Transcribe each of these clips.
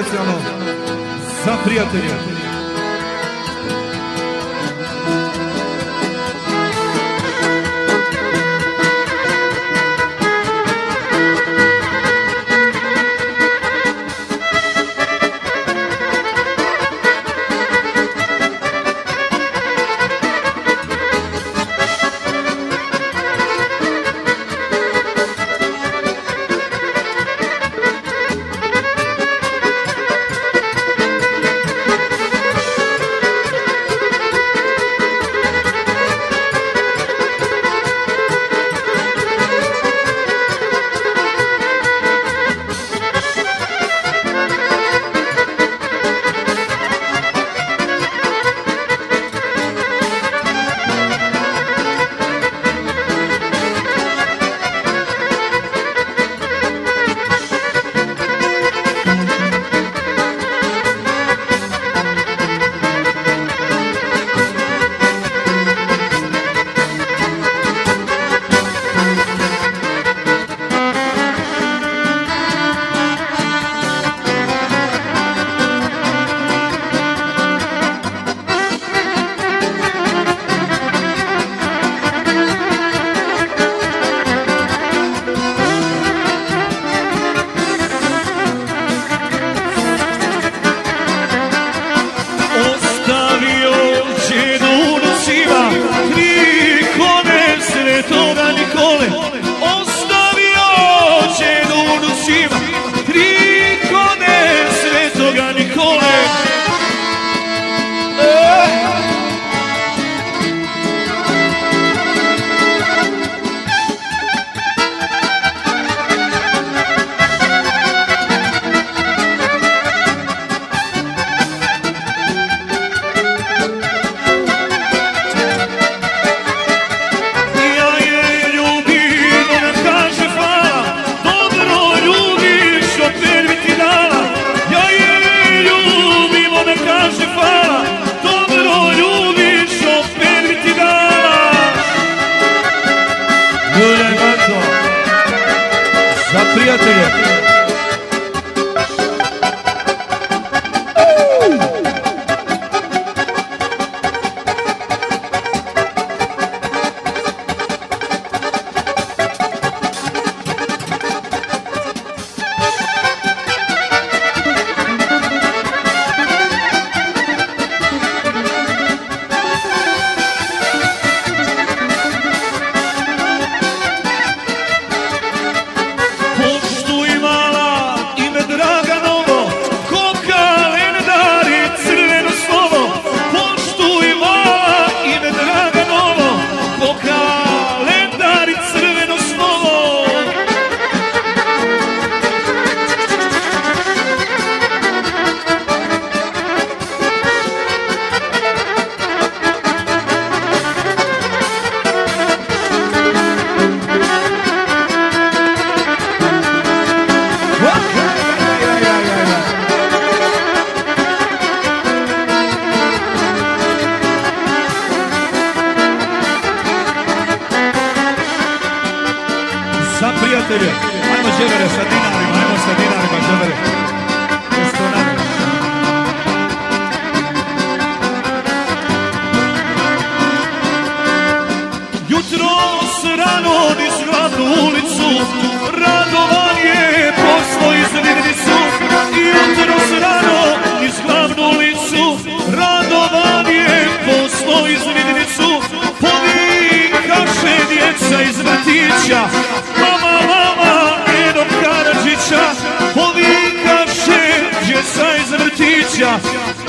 Рече оно за пријателјот.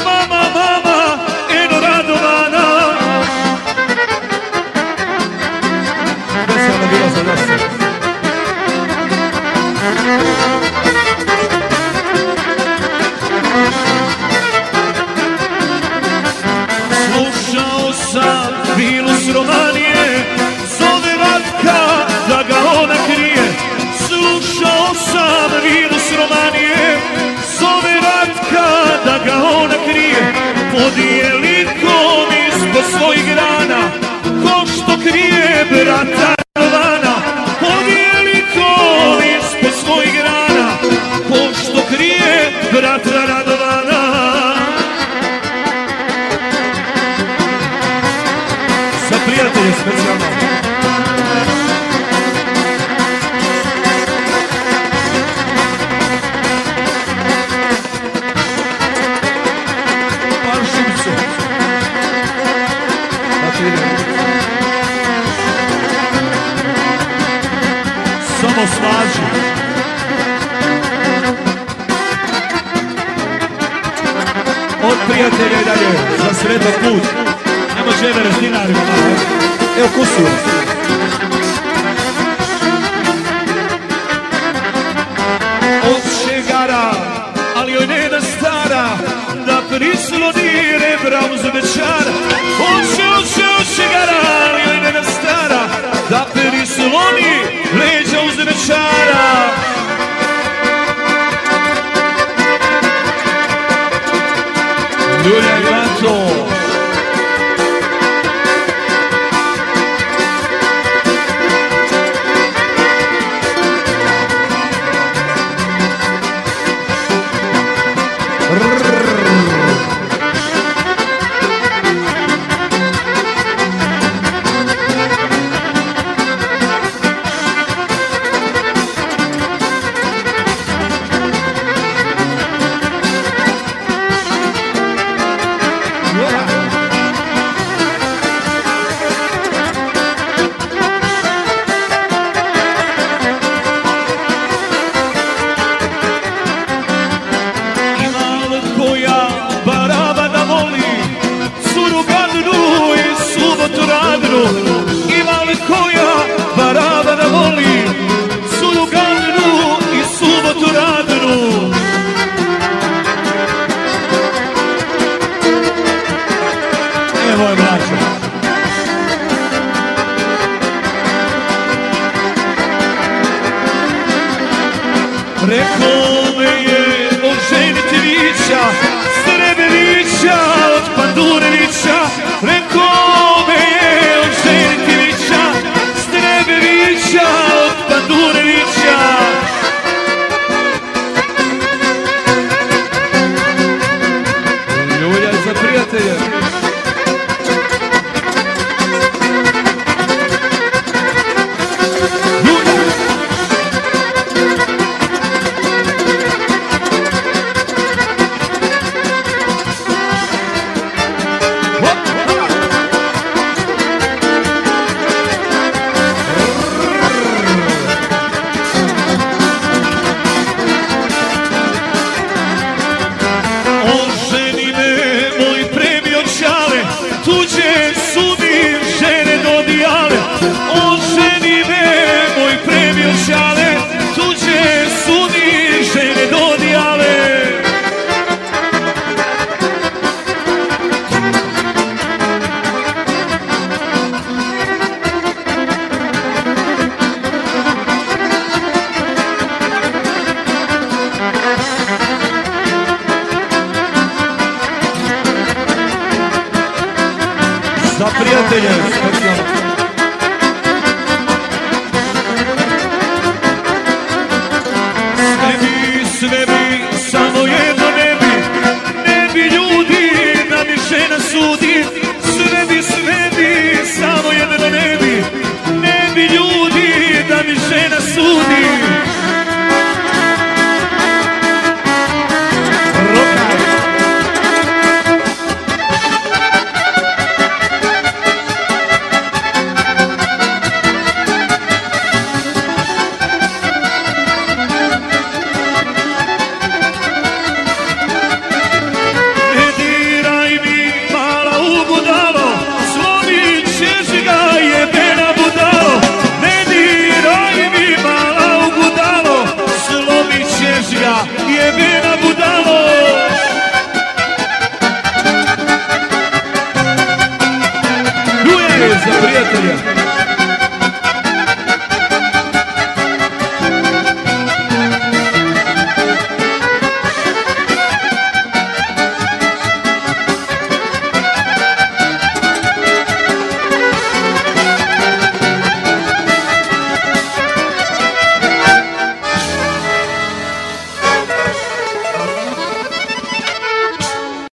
Mama, mama, Radovana. Vesela bila za nas. Slušao sam Vilus Romanije Zove da ga ona krije Slušao sam Vilus Romanije dana Sa prijateljem specijalno Samo slaži prijatelje i dalje za sretan put. Nemo žele razdinar. Evo kusu. Record. Tebrik ediyoruz.